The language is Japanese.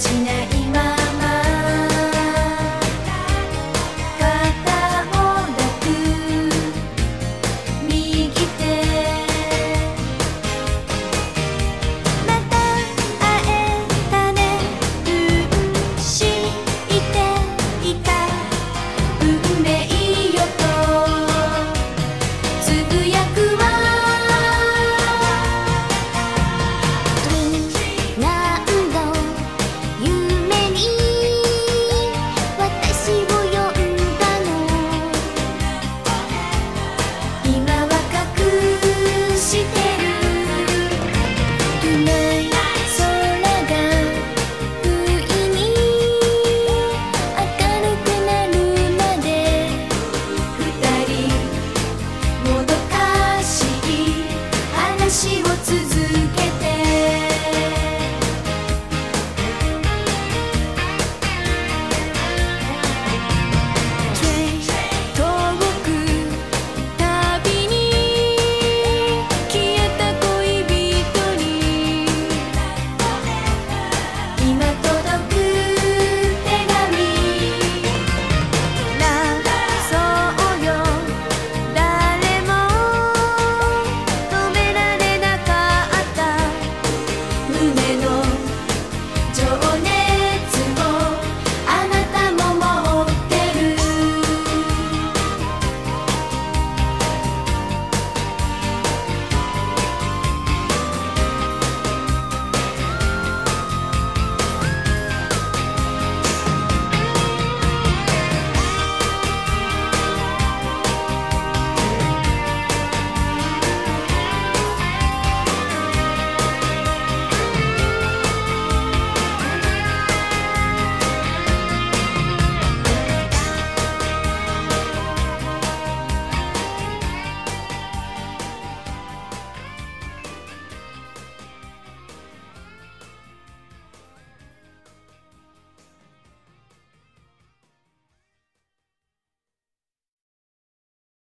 ちない